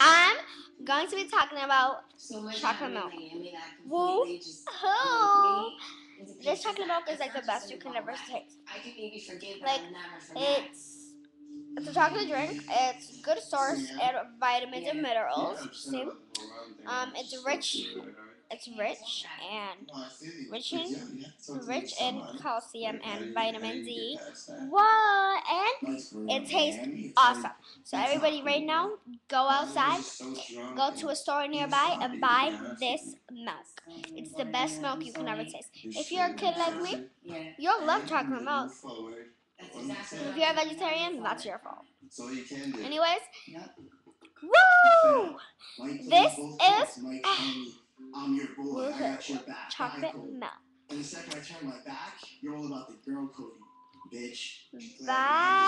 I'm going to be talking about chocolate milk. Woo! This chocolate milk is like the best you can ever taste. Like it's it's a chocolate drink. It's good source of vitamins and minerals. See? Um, it's rich. It's rich and rich in rich in calcium and vitamin D. What? It tastes awesome. So everybody, right now, go outside, go to a store nearby, and buy this milk. It's the best milk you can ever taste. If you're a kid like me, you'll love chocolate milk. If you're a vegetarian, that's your fault. Anyways, woo! This is chocolate milk. And the second I turn my back, you're all about the girl code, bitch. Bye.